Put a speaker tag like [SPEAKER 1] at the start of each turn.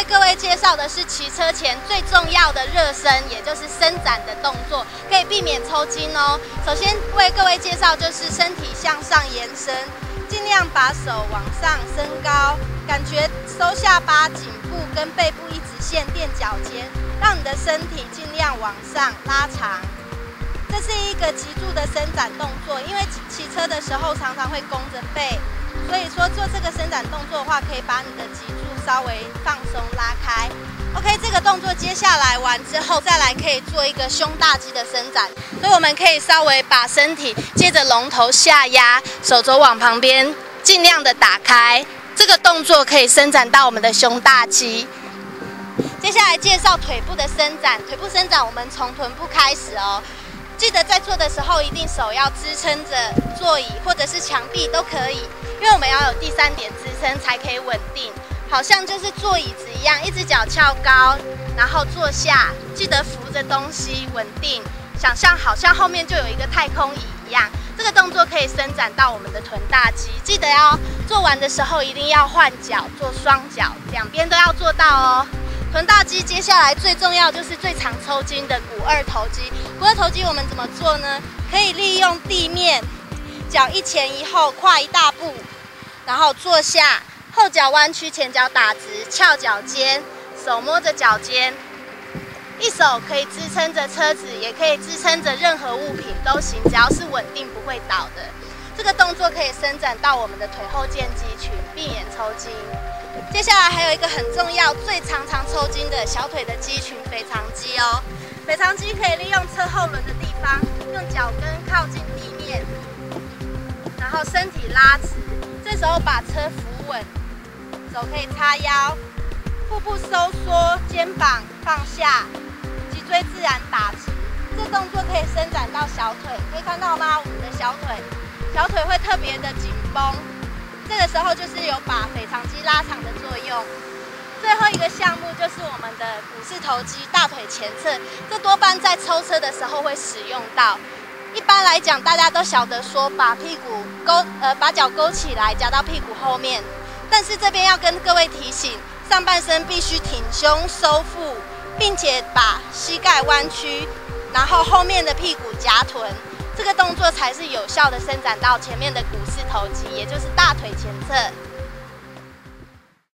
[SPEAKER 1] 为各位介绍的是骑车前最重要的热身，也就是伸展的动作，可以避免抽筋哦。首先为各位介绍就是身体向上延伸，尽量把手往上升高，感觉收下巴、颈部跟背部一直线垫脚尖，让你的身体尽量往上拉长。这是一个脊柱的伸展动作，因为骑车的时候常常会弓着背，所以说做这个伸展动作的话，可以把你的脊柱稍微放松拉开。OK，这个动作接下来完之后，再来可以做一个胸大肌的伸展，所以我们可以稍微把身体接着龙头下压，手肘往旁边尽量的打开，这个动作可以伸展到我们的胸大肌。接下来介绍腿部的伸展，腿部伸展我们从臀部开始哦。记得在做的时候，一定手要支撑着座椅或者是墙壁都可以，因为我们要有第三点支撑才可以稳定。好像就是坐椅子一样，一只脚翘高，然后坐下，记得扶着东西稳定。想象好像后面就有一个太空椅一样，这个动作可以伸展到我们的臀大肌。记得要做完的时候一定要换脚，做双脚，两边都要做到哦。臀大肌接下来最重要就是最常抽筋的股二头肌。股二头肌我们怎么做呢？可以利用地面，脚一前一后跨一大步，然后坐下，后脚弯曲，前脚打直，翘脚尖，手摸着脚尖，一手可以支撑着车子，也可以支撑着任何物品都行，只要是稳定不会倒的。这个动作可以伸展到我们的腿后腱肌群，避免抽筋。接下来还有一个很重要、最常常抽筋的小腿的肌群——腓肠肌哦。腓肠肌可以利用车后轮的地方，用脚跟靠近地面，然后身体拉直。这时候把车扶稳，手可以叉腰，腹部收缩，肩膀放下，脊椎自然打直。这动作可以伸展到小腿，可以看到吗？我们的小腿，小腿会特别的紧绷。这个时候就是有把腓肠肌拉长的作用。最后一个项目就是我们的股四头肌，大腿前侧，这多半在抽车的时候会使用到。一般来讲，大家都晓得说把屁股勾，呃，把脚勾起来夹到屁股后面。但是这边要跟各位提醒，上半身必须挺胸收腹，并且把膝盖弯曲，然后后面的屁股夹臀。这个动作才是有效的伸展到前面的股四头肌，也就是大腿前侧。